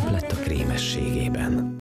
komplett a krémességében.